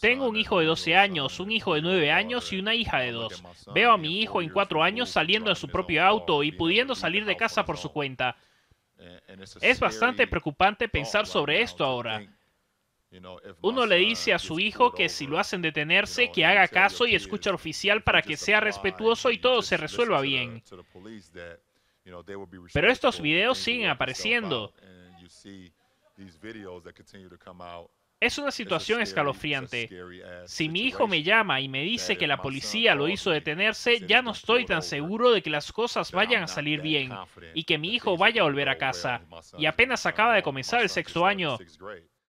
Tengo un hijo de 12 años, un hijo de 9 años y una hija de 2. Veo a mi hijo en 4 años saliendo en su propio auto y pudiendo salir de casa por su cuenta. Es bastante preocupante pensar sobre esto ahora. Uno le dice a su hijo que si lo hacen detenerse, que haga caso y escuche al oficial para que sea respetuoso y todo se resuelva bien. Pero estos videos siguen apareciendo. Es una situación escalofriante. Si mi hijo me llama y me dice que la policía lo hizo detenerse, ya no estoy tan seguro de que las cosas vayan a salir bien y que mi hijo vaya a volver a casa. Y apenas acaba de comenzar el sexto año.